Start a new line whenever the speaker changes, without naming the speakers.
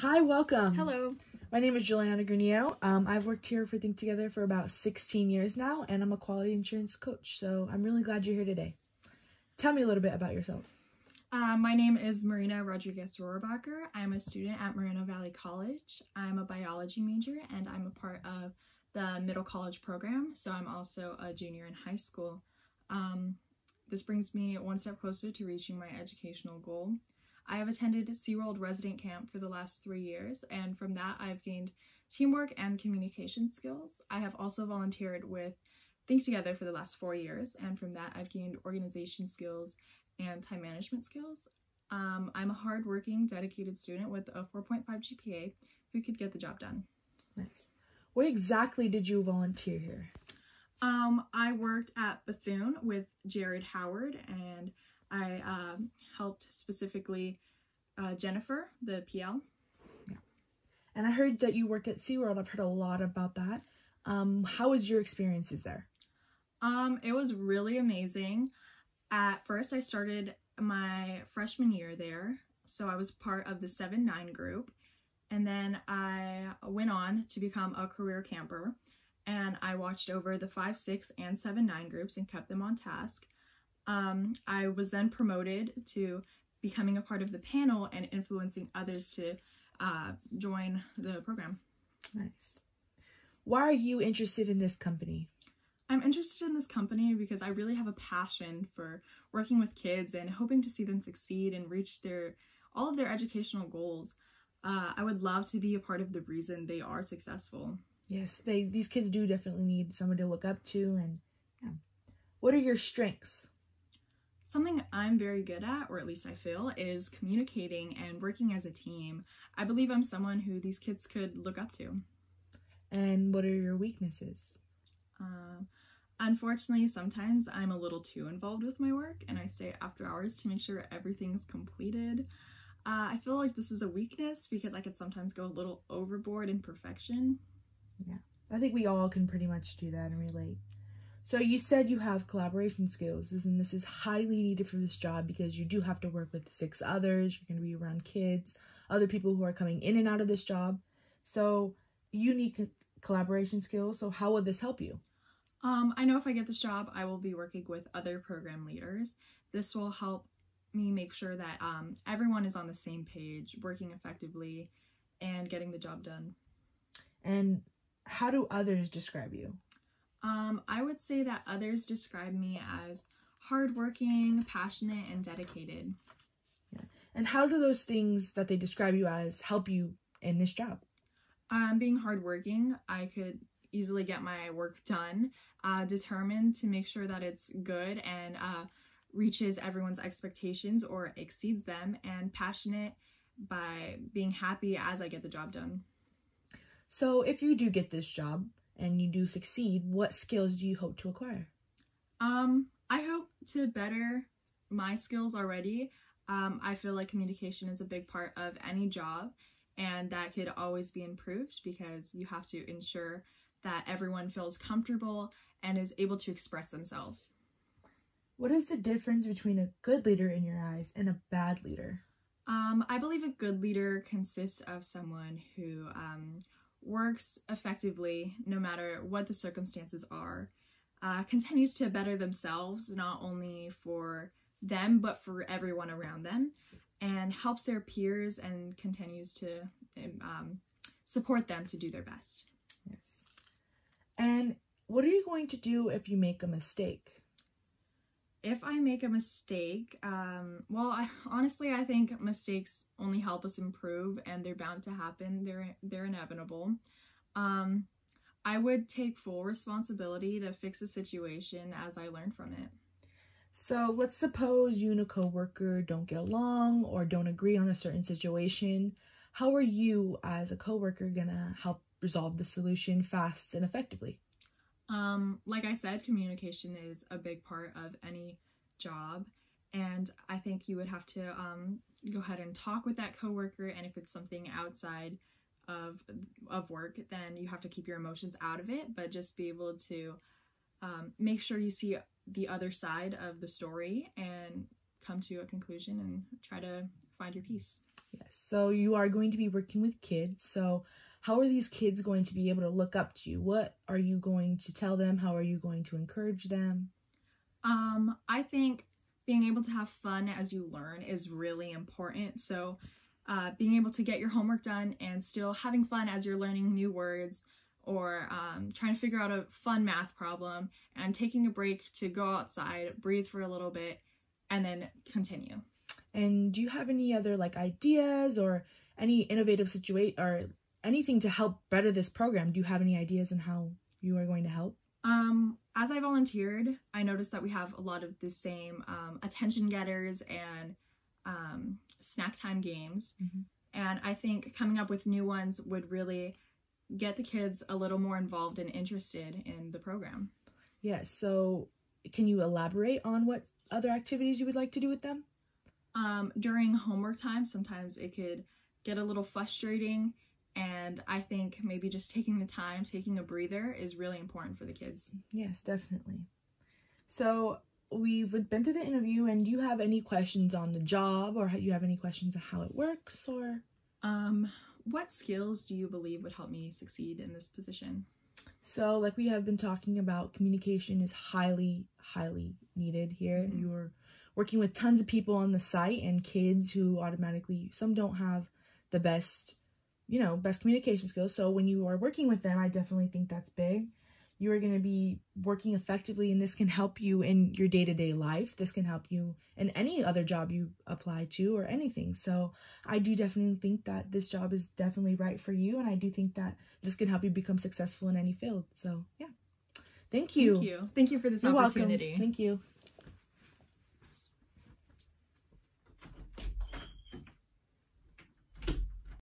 Hi, welcome.
Hello.
My name is Juliana Granillo. Um, I've worked here for Think Together for about 16 years now, and I'm a quality insurance coach. So I'm really glad you're here today. Tell me a little bit about yourself.
Uh, my name is Marina Rodriguez Rohrabacher. I'm a student at Moreno Valley College. I'm a biology major and I'm a part of the middle college program, so I'm also a junior in high school. Um, this brings me one step closer to reaching my educational goal. I have attended SeaWorld resident camp for the last three years, and from that I've gained teamwork and communication skills. I have also volunteered with Think Together for the last four years, and from that I've gained organization skills and time management skills. Um, I'm a hardworking, dedicated student with a 4.5 GPA who could get the job done.
Nice. Where exactly did you volunteer here?
Um, I worked at Bethune with Jared Howard and I um, helped specifically uh, Jennifer, the PL.
Yeah. And I heard that you worked at SeaWorld. I've heard a lot about that. Um, how was your experiences there?
Um, it was really amazing. At first, I started my freshman year there, so I was part of the 7-9 group, and then I went on to become a career camper, and I watched over the 5, 6, and 7-9 groups and kept them on task. Um, I was then promoted to becoming a part of the panel and influencing others to uh, join the program.
Nice. Why are you interested in this company?
I'm interested in this company because I really have a passion for working with kids and hoping to see them succeed and reach their all of their educational goals. Uh, I would love to be a part of the reason they are successful.
Yes, they these kids do definitely need someone to look up to and yeah. What are your strengths?
Something I'm very good at, or at least I feel, is communicating and working as a team. I believe I'm someone who these kids could look up to.
And what are your weaknesses?
Uh, unfortunately, sometimes I'm a little too involved with my work and I stay after hours to make sure everything's completed. Uh, I feel like this is a weakness because I could sometimes go a little overboard in perfection.
Yeah, I think we all can pretty much do that and relate. So you said you have collaboration skills, and this is highly needed for this job because you do have to work with six others. You're going to be around kids, other people who are coming in and out of this job. So you need collaboration skills. So how will this help you?
Um, I know if I get this job, I will be working with other program leaders. This will help me make sure that um, everyone is on the same page, working effectively, and getting the job done.
And how do others describe you?
Um, I would say that others describe me as hardworking, passionate, and dedicated.
Yeah. And how do those things that they describe you as help you in this job?
Um, being hardworking, I could easily get my work done, uh, determined to make sure that it's good and uh, reaches everyone's expectations or exceeds them, and passionate by being happy as I get the job done.
So if you do get this job, and you do succeed, what skills do you hope to acquire?
Um, I hope to better my skills already. Um, I feel like communication is a big part of any job and that could always be improved because you have to ensure that everyone feels comfortable and is able to express themselves.
What is the difference between a good leader in your eyes and a bad leader?
Um, I believe a good leader consists of someone who um, works effectively no matter what the circumstances are, uh, continues to better themselves, not only for them, but for everyone around them, and helps their peers and continues to um, support them to do their best.
Yes. And what are you going to do if you make a mistake?
If I make a mistake, um, well, I, honestly, I think mistakes only help us improve, and they're bound to happen. They're they're inevitable. Um, I would take full responsibility to fix the situation as I learn from it.
So let's suppose you and a coworker don't get along or don't agree on a certain situation. How are you as a coworker gonna help resolve the solution fast and effectively?
Um, like I said, communication is a big part of any job. And I think you would have to um, go ahead and talk with that coworker. And if it's something outside of, of work, then you have to keep your emotions out of it, but just be able to um, make sure you see the other side of the story and come to a conclusion and try to find your peace.
Yes. So you are going to be working with kids. So how are these kids going to be able to look up to you? What are you going to tell them? How are you going to encourage them?
Um, I think being able to have fun as you learn is really important. So uh, being able to get your homework done and still having fun as you're learning new words or um, trying to figure out a fun math problem and taking a break to go outside, breathe for a little bit, and then continue.
And do you have any other like ideas or any innovative situation or anything to help better this program? Do you have any ideas on how you are going to help?
Um, as I volunteered, I noticed that we have a lot of the same um, attention getters and um, snack time games.
Mhm.
And I think coming up with new ones would really get the kids a little more involved and interested in the program.
Yes. so can you elaborate on what other activities you would like to do with them?
Um, during homework time, sometimes it could get a little frustrating. And I think maybe just taking the time, taking a breather is really important for the kids.
Yes, definitely. So we've been through the interview, and do you have any questions on the job, or you have any questions on how it works, or?
Um, what skills do you believe would help me succeed in this position?
So, like we have been talking about, communication is highly, highly needed here.
Mhm.
You're working with tons of people on the site and kids who automatically, some don't have the best, you know, best communication skills. So, when you are working with them, I definitely think that's big. You are going to be working effectively, and this can help you in your day to day life. This can help you in any other job you apply to or anything. So, I do definitely think that this job is definitely right for you, and I do think that this can help you become successful in any field. So, yeah. Thank you.
Thank you. Thank you for this
You're welcome.
opportunity.
Thank you.